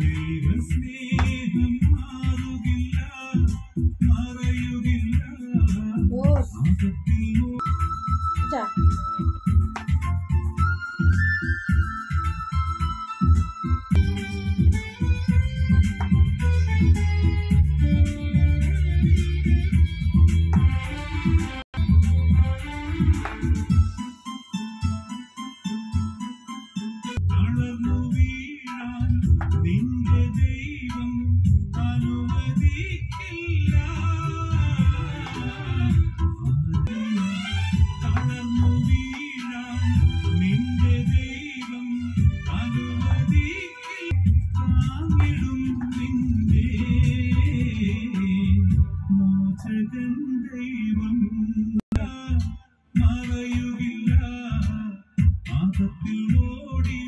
ദൈവസ്നേഹം ദൈവം. മറയുകില്ല ആകത്തിൽ ഓടി